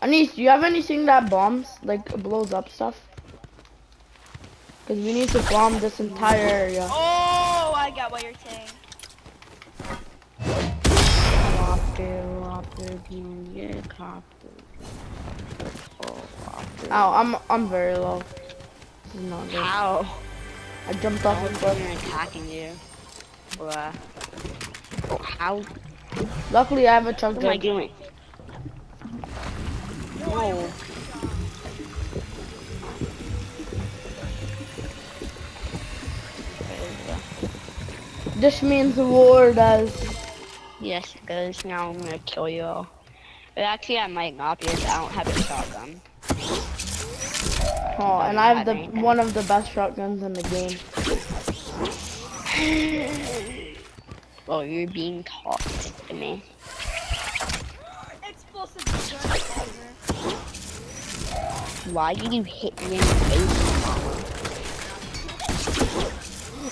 Anis, do you have anything that bombs, like blows up stuff? Cause we need to bomb this entire area. Oh, I got what you're saying. Ow, I'm I'm very low. This is not good. How? I jumped off a How cliff. am attacking you? Bruh. Oh, how? Luckily, I have a chug What am I doing? No. This means the war does. Yes, it does. Now I'm gonna kill you all. But actually, I might not because I don't have a shotgun. Oh, and I have the one of the best shotguns in the game. Well, you're being toxic to me. Explosive gun over. Why did you hit me in the face?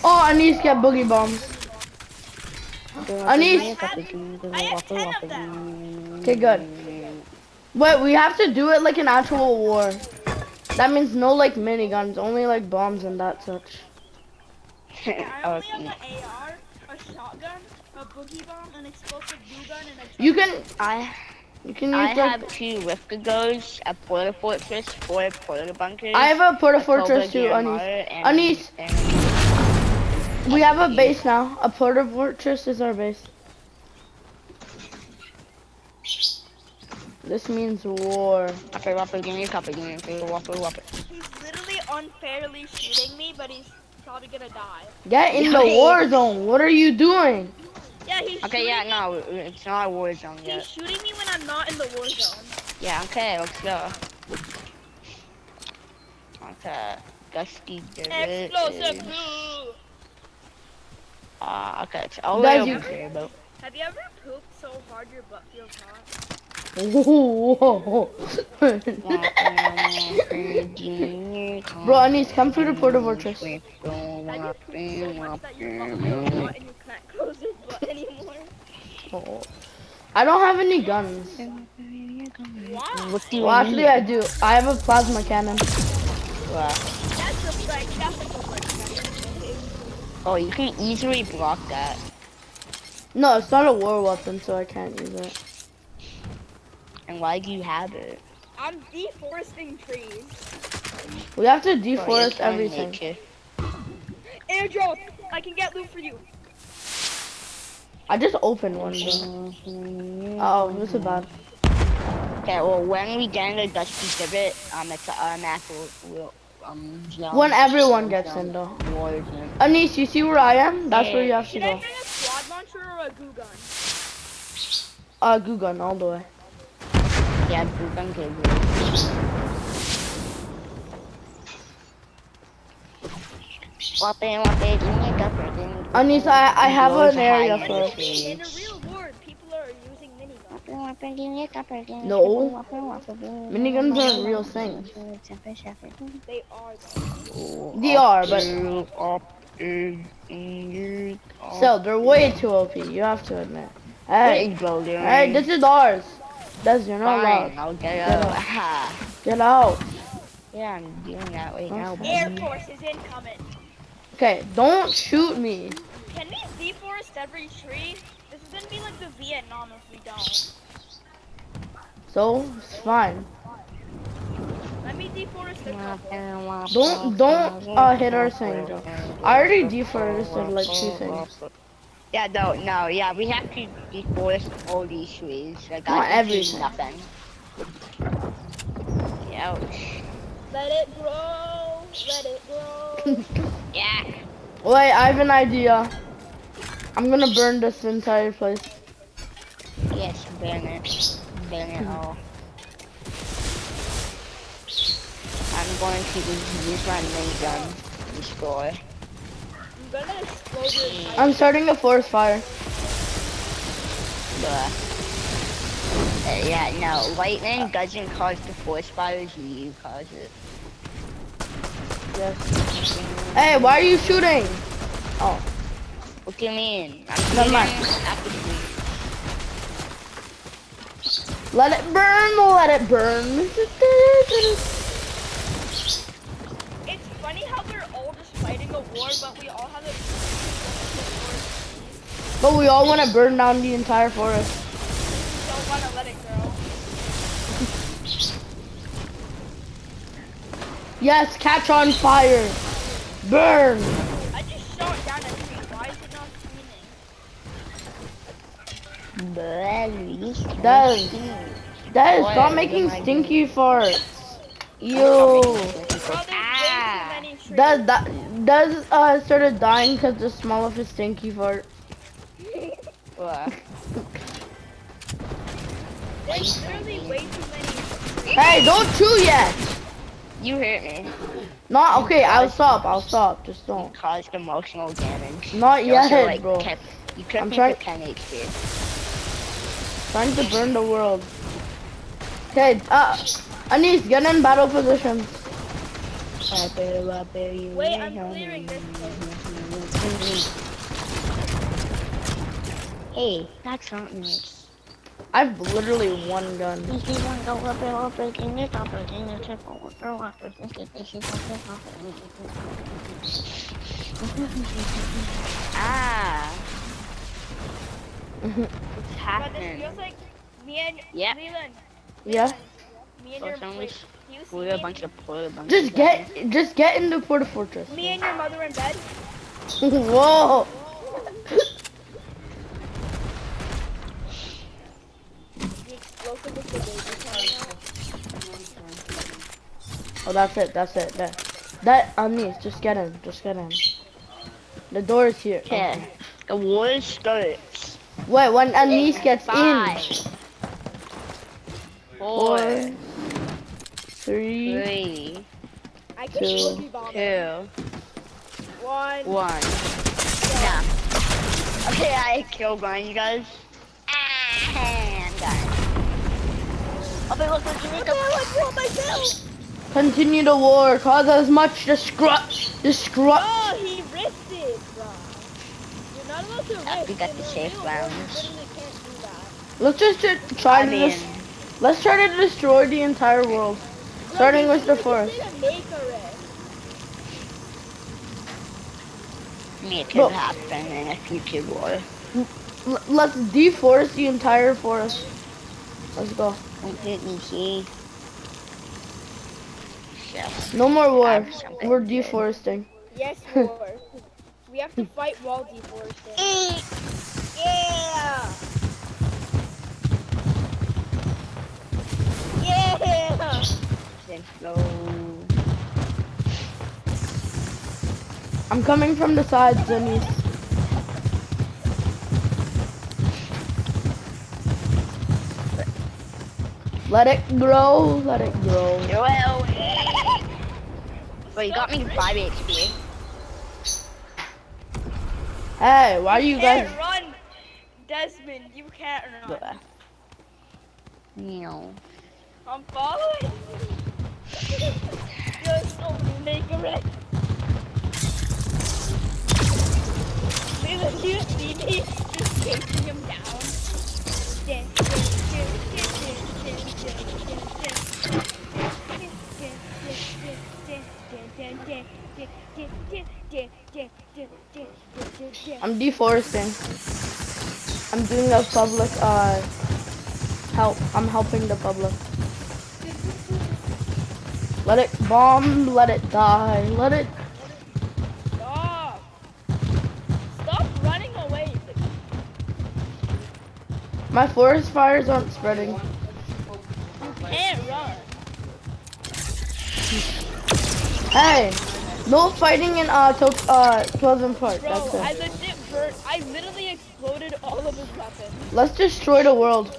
Oh, I need to get boogie bombs. Anis. I have 10 of them. Okay, good. Wait, we have to do it like an actual war. That means no like miniguns, only like bombs and that such. Yeah, I only Okay. have an AR, a shotgun, a boogie bomb, an explosive gun, and a You can I you can I use like have two Rift-to-Gos, a Port-a-Fortress, four porta bunkers. I have a porta a fortress too, Anis. and- Anis. and- We have a base now. A Port-a-Fortress is our base. This means war. Whopper, whopper, give me a couple, give me a couple, whopper, whopper. He's literally unfairly shooting me, but he's probably gonna die. Get in the war zone. What are you doing? Yeah, he's Okay, yeah, shooting no, it's not a war zone me. yet. He's shooting me when I'm not in the war zone. Yeah, okay, let's go. Okay, Dusty Divot Explosive is- glue. Uh, okay, it's all Guys, the way you- over here, but Have you ever pooped so hard your butt feels hot? Bro, I need to come through the port fortress. Oh. I don't have any guns. What? do you well, actually, mean? I do. I have a plasma cannon. Oh, you can easily block that. No, it's not a war weapon, so I can't use it. And why do you have it? I'm deforesting trees. We have to deforest killing everything. nature. Airdrop! I can get loot for you. I just opened one. Though. Oh, this is bad. Okay, well, when we get in the Dusty Divot, um, it's an automatic will, um, zone. When everyone gets in, though. War zone. Anis, you see where I am? That's where you have to Should I go. bring a squad launcher or a goo gun? Uh, goo gun all the way. Yeah, blue gun could be. Wapping, wapping, give me a gupper, give me a Anis, gupper. I, I have an area for in the us. trees. In a real world, people are using miniguns. Wapping, wapping, give me a gupper, give me a No. gupper, wapping, wapping, give me a Miniguns aren't real wapping, things. wapping, wapping. They are though. They are, but You up in you up still, they're way too OP. You have to admit. Hey, Hey, bro, hey, this is ours. That's you're not Fine, allowed. I'll get Get out. out. Get out. Yeah, I'm doing that right Oh. now, Air. Force is incoming. Okay, don't shoot me. Can we deforest every tree? This is gonna be like the Vietnam if we don't. So it's fine. Let me deforest a couple. Don't don't uh hit our thing though. I already deforested like two things. Yeah, no, no, yeah, we have to deforest all these trees. Like, Not I can see everything. nothing. Ouch. Let it grow. Let it grow. Yeah. Wait, I have an idea. I'm gonna burn this entire place. Yes, burn it. Burn it all. I'm going to use my minigun to destroy. I'm gonna explode your entire I'm starting a forest fire. Uh, yeah, no, lightning doesn't cause the forest fires, you cause it. Yes. Hey, why are you shooting? Oh, What do you mean? I'm Never mind. shooting at the tree. let it burn, let it burn. It's funny how they're all just fighting a war, but we all have a But we all want to burn down the entire forest. don't wanna let it grow. Yes, catch on fire. Burn. I just shot down a tree. Why is it not screaming? Buddy. That That is Boy, stop making stinky farts. Ew. Bro, there's way Ah. too many trees. That that Des uh started dying because the smell of his stinky fart. Bruh. There's literally way too many. Hey, don't chew yet. You hurt me. Not okay. I'll stop. I'll stop. Just don't. caused emotional damage. Not You also, yet, like, bro. Kept, you kept I'm me trying- for 10 HP. Trying to burn the world. Okay. Uh, Anis, get in battle positions. Wait, I'm clearing this place. Hey, that's not nice. I've literally one gun. Ah. What's But this happening? feels like me and Yep. Leland. Yeah. Me and your someone wait, just you see Blew a bunch of poor bunch Just of get, just get into Port-a-Fortress. me and your mother in bed? Whoa. The explosive is the baby coming out. Oh, that's it. That's it. That, that Anis, just get in. Just get in. The door is here. Okay. The war starts. Wait, when Anis gets Five. in. Four. Four, three, Three. I can Two. boogie bomb it. Two. One. One. Yeah. Okay, I killed one, you guys. Ah, I'm done. Oh, but look, look, look, look, look. Continue the war. Cause as much destruct, destruct. Oh, he risked it, bro. You're not allowed to Yeah, we got the safe real world, lounge. You literally can't do that. Let's just try I to mean, let's try to destroy the entire world, starting with the forest. just need make a risk. Make Bro. it happen in a future war. L- let's deforest the entire forest. Let's go. Don't hit me, see? No more war. We're deforesting. Yes, war. we have to fight while deforesting. Yeah! Yeah! Let's go. I'm coming from the sides, Denise. Let it grow, let it grow. Well, well, you got me 5 HP. Hey, why are you guys? can't run! Desmond, you can't run. No. I'm following. See me just down. I'm deforesting. I'm doing a public uh help. I'm helping the public. Let it bomb, let it die, let it Stop! Stop running away. my forest fires aren't spreading. You can't run. Hey! No fighting in uh to uh Pleasant Park. Bro, That's I it. legit burned. I literally exploded all of his weapons. Let's destroy the world.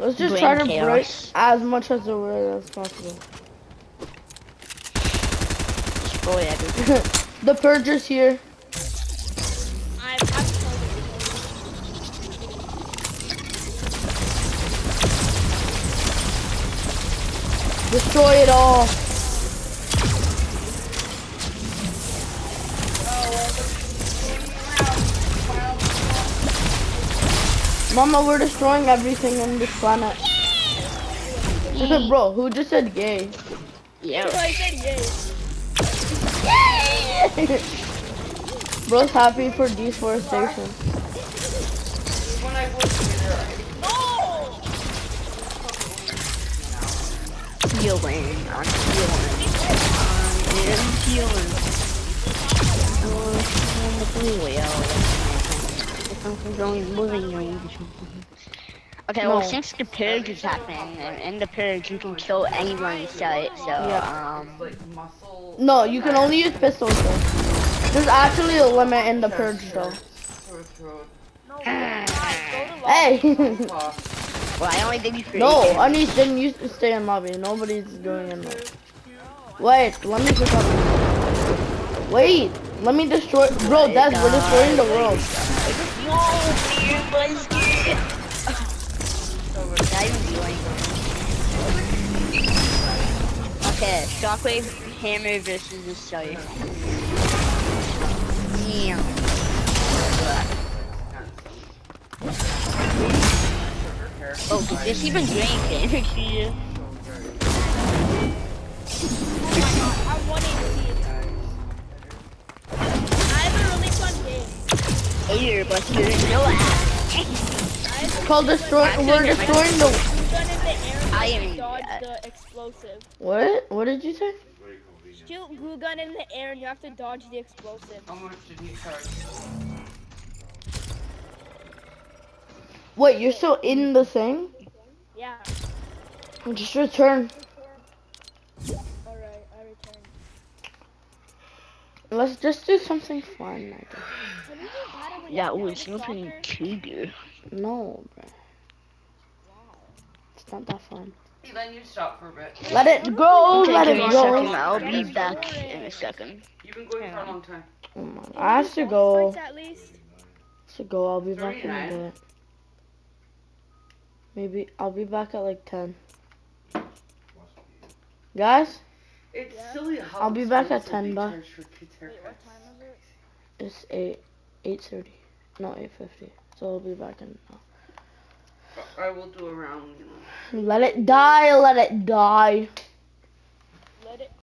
Let's just try to Bring break as much as the world as possible. Destroy everything. the purger's here. I'm, I'm Destroy it all. Mama, we're destroying everything on this planet. Bro, who just said gay? Yeah. I said yay. Bro's happy for deforestation. When I was there, No! Healing. I'm healing. Oh, Okay, No. well, since the purge is happening, and in the purge you can kill anyone in sight, so, Yeah. um. No, you can only use pistols though. There's actually a limit in the purge though. Throat, throat. No, guys, go to lobby. Hey! Well, I only did you for no. Anis didn't used to stay in lobby. Nobody's doing it now. Wait, let me pick up. Wait, let me destroy. Bro, Des, we're destroying the world. Whoa, my skin! so we're diving Okay, shockwave hammer versus the scythe. Damn. Oh, did this even drain energy? I wanted Hater, but you're no ass. I have It's called destroy. We're destroying the. gun in the air I you am dodge the explosive. What? What did you say? Shoot glue gun in the air and you have to dodge the explosive. How much did he charge? Wait, you're still in the thing? Yeah. Just return. Alright, I return. Let's just do something fun. I guess. That was not playing Cougar. No, bro. It's not that fun. Let, let it go, let it go. I'll be back in a second. You've been going for a long time. Oh my. I have to go. I should go. I'll be back in a bit. Maybe I'll be back at like 10. Guys? It's silly I'll be back at 10, but it's 8 8:30 not 850. So I'll be back in. I will do a round. Let it die, let it die. Let it